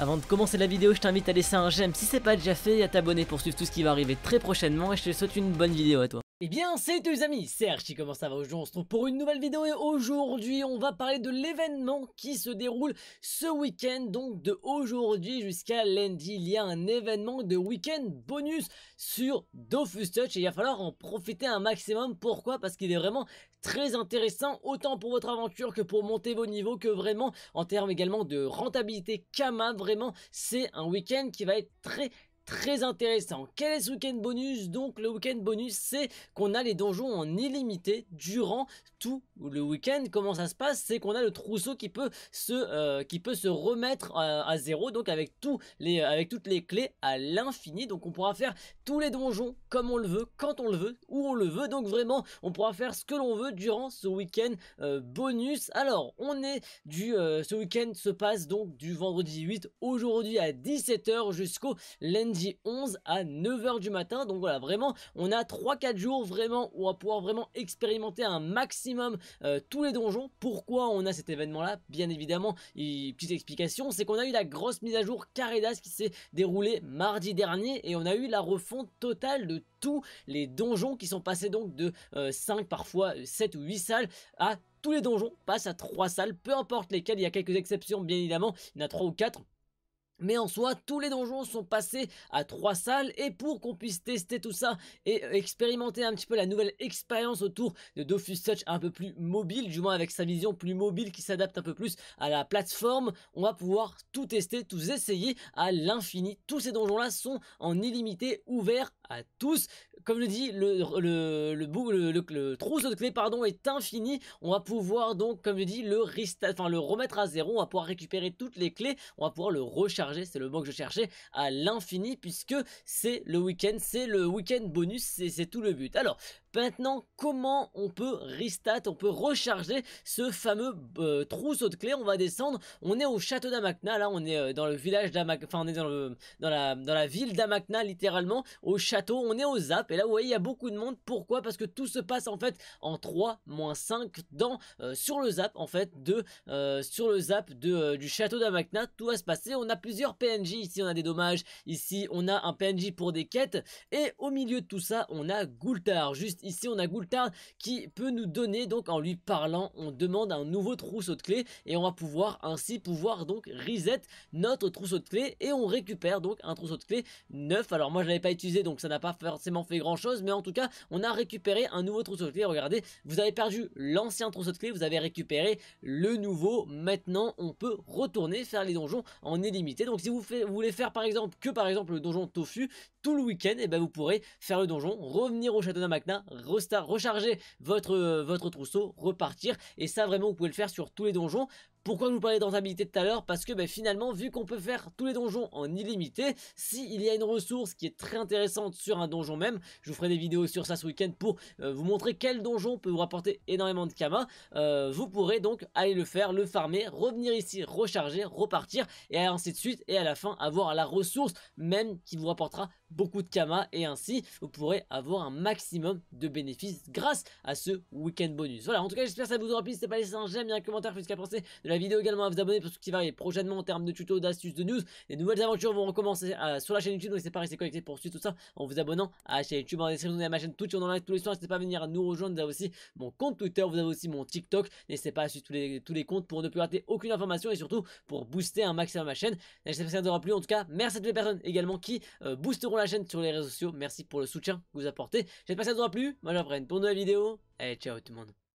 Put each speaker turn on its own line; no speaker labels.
Avant de commencer la vidéo, je t'invite à laisser un j'aime si c'est pas déjà fait et à t'abonner pour suivre tout ce qui va arriver très prochainement et je te souhaite une bonne vidéo à toi. Eh bien, salut tous les amis, c'est Archie, comment ça va aujourd'hui On se trouve pour une nouvelle vidéo et aujourd'hui, on va parler de l'événement qui se déroule ce week-end. Donc, de aujourd'hui jusqu'à lundi, il y a un événement de week-end bonus sur Dofus Touch et il va falloir en profiter un maximum. Pourquoi? Parce qu'il est vraiment très intéressant, autant pour votre aventure que pour monter vos niveaux, que vraiment en termes également de rentabilité Kama. Vraiment, c'est un week-end qui va être très très intéressant. Quel est ce week-end bonus? Donc le week-end bonus c'est qu'on a les donjons en illimité durant tout le week-end. Comment ça se passe? C'est qu'on a le trousseau qui peut se, euh, remettre à, zéro donc avec, tous les, avec toutes les clés à l'infini. Donc on pourra faire tous les donjons comme on le veut, quand on le veut, où on le veut. Donc vraiment on pourra faire ce que l'on veut durant ce week-end euh, bonus. Alors on est du... Euh, ce week-end se passe donc du vendredi 8 aujourd'hui à 17h jusqu'au lundi 11 à 9h du matin. Donc voilà, vraiment, on a 3-4 jours vraiment où on va pouvoir vraiment expérimenter un maximum euh, tous les donjons. Pourquoi on a cet événement là Bien évidemment, une petite explication, c'est qu'on a eu la grosse mise à jour Caredas qui s'est déroulée mardi dernier et on a eu la refonte totale de tous les donjons qui sont passés donc de 5 euh, parfois 7 ou 8 salles à tous les donjons passent à 3 salles, peu importe lesquelles, il y a quelques exceptions bien évidemment, il y en a 3 ou 4 mais en soi, tous les donjons sont passés à trois salles et pour qu'on puisse tester tout ça et expérimenter un petit peu la nouvelle expérience autour de Dofus Touch un peu plus mobile, du moins avec sa vision plus mobile qui s'adapte un peu plus à la plateforme, on va pouvoir tout tester, tout essayer à l'infini. Tous ces donjons là sont en illimité, ouverts à tous. Comme je dis, le, le, le, trousseau de clés pardon, est infini. On va pouvoir donc, comme je dis, le, enfin, le remettre à zéro. On va pouvoir récupérer toutes les clés. On va pouvoir le recharger c'est le mot que je cherchais, à l'infini, puisque c'est le week-end, c'est le week-end bonus, c'est tout le but. Alors, Maintenant, comment on peut restart, on peut recharger ce fameux euh, trousseau de clés? On va descendre, on est au château d'Amacna, là on est euh, dans le village d'Amacna, enfin on est dans, la, ville d'Amacna littéralement, au château, on est au Zap, et là vous voyez il y a beaucoup de monde, pourquoi? Parce que tout se passe en fait en 3 5 dans, euh, sur le Zap en fait, sur le Zap du château d'Amacna, tout va se passer, on a plusieurs PNJ, ici on a des dommages, ici on a un PNJ pour des quêtes, et au milieu de tout ça on a Goultar, juste ici on a Goultard qui peut nous donner donc en lui parlant on demande un nouveau trousseau de clés et on va pouvoir ainsi pouvoir donc reset notre trousseau de clés et on récupère donc un trousseau de clés neuf. Alors moi je l'avais pas utilisé donc ça n'a pas forcément fait grand chose mais en tout cas on a récupéré un nouveau trousseau de clés. Regardez vous avez perdu l'ancien trousseau de clés vous avez récupéré le nouveau. Maintenant on peut retourner faire les donjons en illimité. Donc si vous, voulez faire par exemple que par exemple le donjon Tofu tout le week-end et eh ben vous pourrez faire le donjon revenir au château d'Amacna recharger votre, euh, votre trousseau, repartir. Et ça, vraiment, vous pouvez le faire sur tous les donjons. Pourquoi je vous parlais de rentabilité tout à l'heure? Parce que ben, finalement, vu qu'on peut faire tous les donjons en illimité, s'il y a une ressource qui est très intéressante sur un donjon même, je vous ferai des vidéos sur ça ce week-end pour euh, vous montrer quel donjon peut vous rapporter énormément de Kama. Euh, vous pourrez donc aller le faire, le farmer, revenir ici, recharger, repartir et ainsi de suite. Et à la fin, avoir la ressource même qui vous rapportera beaucoup de Kama. Et ainsi, vous pourrez avoir un maximum de bénéfices grâce à ce week-end bonus. Voilà, en tout cas, j'espère que ça vous aura plu. N'hésitez pas à laisser un j'aime et un commentaire jusqu'à penser la vidéo également à vous abonner pour ce qui va arriver prochainement en termes de tutos, d'astuces, de news. Les nouvelles aventures vont recommencer euh, sur la chaîne YouTube, donc n'hésitez pas à rester connecté pour suivre tout ça en vous abonnant à la chaîne YouTube, en description de ma chaîne Twitch, on en live tous les soirs, n'hésitez pas à venir nous rejoindre, vous avez aussi mon compte Twitter, vous avez aussi mon TikTok, n'hésitez pas à suivre tous les, tous les comptes pour ne plus rater aucune information et surtout pour booster un maximum ma chaîne. J'espère que ça vous aura plu, en tout cas, merci à toutes les personnes également qui euh, boosteront la chaîne sur les réseaux sociaux, merci pour le soutien que vous apportez. J'espère que ça vous aura plu, moi vous pour une nouvelle vidéo, et ciao tout le monde.